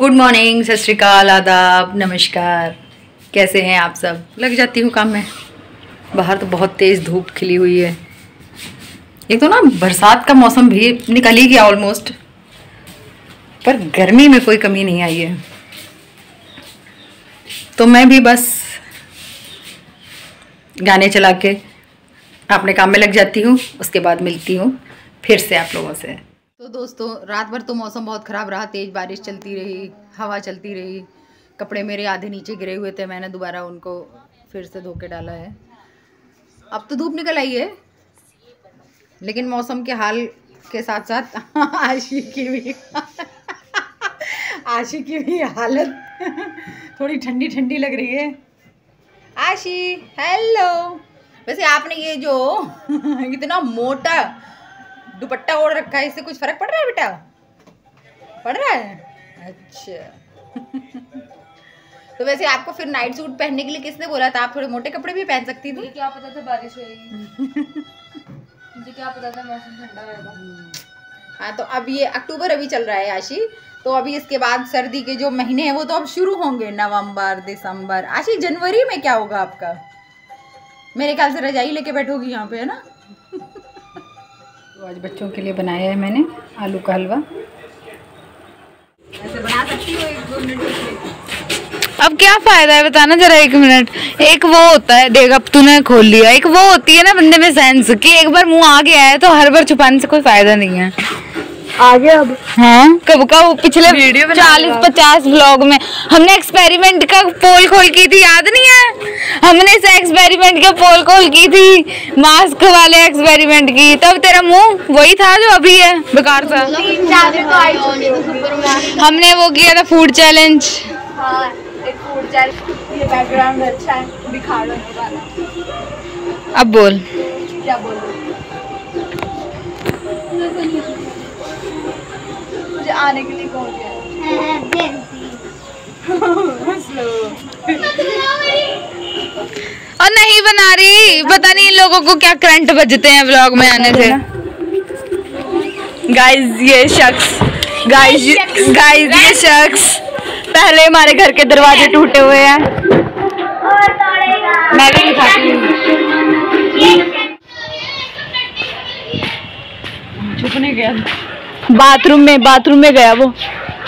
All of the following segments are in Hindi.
गुड मॉर्निंग सत श्रीकाल आदाब, नमस्कार। कैसे हैं आप सब? लग जाती हूँ काम में। बाहर तो बहुत तेज़ धूप खिली हुई है। एक तो ना बरसात का मौसम भी निकल ही गया ऑलमोस्ट पर गर्मी में कोई कमी नहीं आई है। तो मैं भी बस गाने चला के अपने काम में लग जाती हूँ। उसके बाद मिलती हूँ। फिर से आप लोगों से। तो दोस्तों, रात भर तो मौसम बहुत ख़राब रहा। तेज़ बारिश चलती रही, हवा चलती रही। कपड़े मेरे आधे नीचे गिरे हुए थे, मैंने दोबारा उनको फिर से धो के डाला है। अब तो धूप निकल आई है, लेकिन मौसम के हाल के साथ साथ आशी की भी आशी की भी हालत थोड़ी ठंडी ठंडी लग रही है। आशी हेलो वैसे आपने ये जो इतना मोटा दुपट्टा ओढ़ रखा है इससे कुछ फ़र्क पड़ रहा है बेटा? पड़ रहा है? अच्छा। तो वैसे आपको फिर नाइट सूट पहनने के लिए किसने बोला था? आप थोड़े मोटे कपड़े भी पहन सकती थी? क्या पता था बारिश होगी मुझे क्या पता था मौसम ठंडा रहेगा हाँ तो अब ये अक्टूबर अभी चल रहा है आशी। तो अभी इसके बाद सर्दी के जो महीने हैं वो तो अब शुरू होंगे। नवंबर दिसंबर। आशी जनवरी में क्या होगा आपका? मेरे ख्याल से रजाई लेके बैठोगी यहाँ पे है ना? तो आज बच्चों के लिए बनाया है मैंने आलू का हलवा। अब क्या फ़ायदा है, बताना जरा एक मिनट। एक वो होता है, देख अब तूने खोल लिया। एक वो होती है ना बंदे में सेंस कि एक बार मुँह आ गया है तो हर बार छुपाने से कोई फ़ायदा नहीं है। आगे अब। हाँ? कब का वो पिछले चालीस पचास ब्लॉग में? हमने एक्सपेरिमेंट का पोल खोल की थी याद नहीं है? हमने इस एक्सपेरिमेंट का पोल खोल की थी मास्क वाले एक्सपेरिमेंट की। तब तेरा मुँह वही था जो अभी है बेकार सा। हमने वो किया था फ़ूड चैलेंज अब बोल? मुझे आने के लिए किया और नहीं बना रही। पता नहीं इन लोगों को क्या करंट बजते हैं व्लॉग में आने से। गाइस ये शख्स। गाइस गाइस ये शख्स पहले हमारे घर के दरवाजे टूटे हुए हैं। मैं भी दिखाती हूँ। छुपने गया। बाथरूम में बाथरूम में गया वो।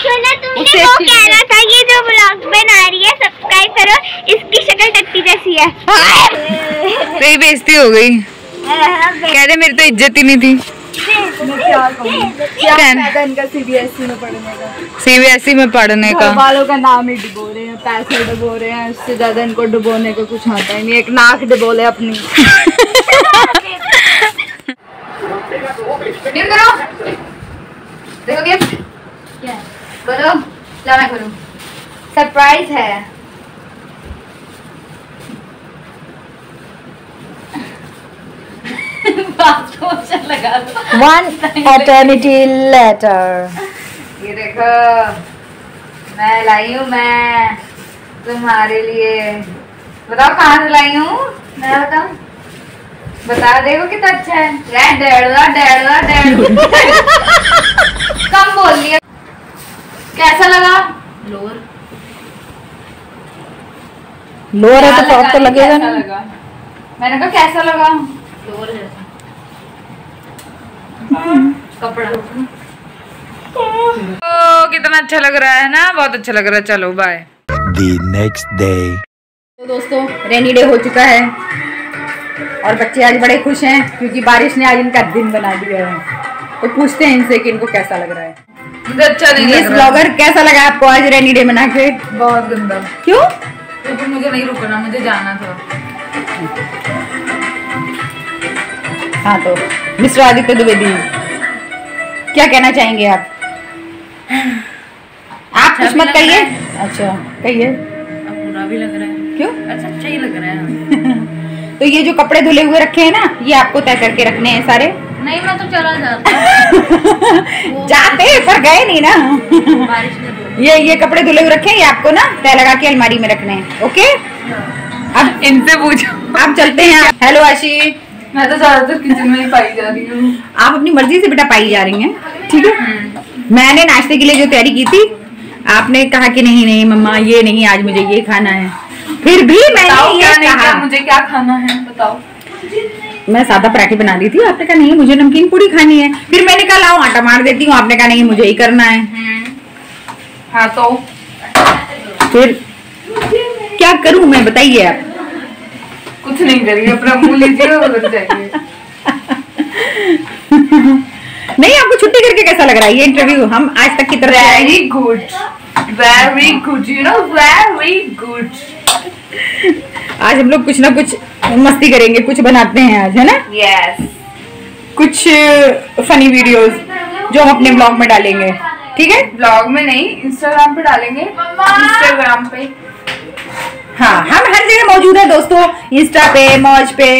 तुमने वो कह रहा था ये जो ब्लॉग बना रही है सब्सक्राइब करो इसकी शक्ल टट्टी जैसी है। तेरी बेइज्जती हो गई। कह दे मेरी तो इज़्ज़त ही नहीं थी। कहना इनका सीबीएसई में पढ़ने का? सीबीएसई में पढ़ने का। वालों का नाम ही डुबो रहे हैं पैसे डुबो रहे हैं इससे ज़्यादा इनको डुबोने का कुछ आता ही नहीं एक नाक डुबो ले अपनी। करो। देखो गिफ्ट करो लाना करो सरप्राइज़ है। बात को अच्छा वन एटर्निटी लेटर ये देखो मैं लाई हूँ मैं तुम्हारे लिए। बताओ कहाँ से लाई हूँ? मैं बताऊँ? बता देखो कितना अच्छा है। डेढ़ डेढ़ डेढ़ कम बोल लिया कैसा लगा? लोर लोअर है तो टॉप तो लगेगा ना लगा? मैंने कहा कैसा लगा? लोर जैसा कपड़ा। ओ कितना अच्छा लग रहा है ना? बहुत अच्छा लग रहा है। चलो बाय the next day. तो दोस्तों रेनी डे हो चुका है और बच्चे आज बड़े खुश हैं क्योंकि बारिश ने आज इनका दिन बना दिया है। तो पूछते हैं इनसे कि इनको कैसा लग रहा है। मुझे अच्छा नहीं रहा। ब्लॉगर कैसा लगा आपको आज रेनी डे मना के? बहुत गंदा। क्यों? क्योंकि मुझे नहीं रुकना मुझे जाना था। हाँ तो मिस्टर आदित्य द्विवेदी क्या कहना चाहेंगे आप? आप कुछ मत कहिए। अच्छा कहिए। बुरा भी लग रहा है। क्यों? अच्छा अच्छा ही लग रहा है। तो ये जो कपड़े धुले हुए रखे हैं ना ये आपको तय करके रखने हैं सारे? नहीं मैं तो चला जाता। जाते पर गए नहीं ना। बारिश में ये ये कपड़े धुले हुए रखे हैं ये आपको ना? तय लगा के अलमारी में रखने हैं ओके? अब इनसे पूछो। आप चलते हैं हेलो आशी मैं तो ज़्यादातर किचन में ही पाई जा रही हूँ। आप अपनी मर्ज़ी से बेटा पाई जा रही हैं ठीक है? मैंने नाश्ते के लिए जो तैयारी की थी आपने कहा कि नहीं नहीं मम्मा ये नहीं आज मुझे ये खाना है। फिर भी मैंने क्या ये कहा। मुझे क्या खाना है बताओ। मैं सादा पराठे बना दी थी आपने कहा नहीं मुझे नमकीन पूरी खानी है। फिर मैंने कहा लाओ आटा मार देती हूँ। आपने कहा नहीं मुझे ही करना है। हाँ तो फिर क्या करूँ मैं बताइए आप। कुछ नहीं करिए अपना मुँह लीजिए और जाइए। नहीं आपको छुट्टी करके कैसा लग रहा है? ये इंटरव्यू हम आज तक की आए very good very good you know very good आज हम लोग कुछ ना कुछ मस्ती करेंगे कुछ बनाते हैं आज है ना? यस कुछ फनी वीडियोस जो हम अपने ब्लॉग में डालेंगे। ठीक है? ब्लॉग में नहीं इंस्टाग्राम पे डालेंगे। इंस्टाग्राम पे। हाँ हम हर जगह मौजूद है दोस्तों इंस्टा पे मौज पे।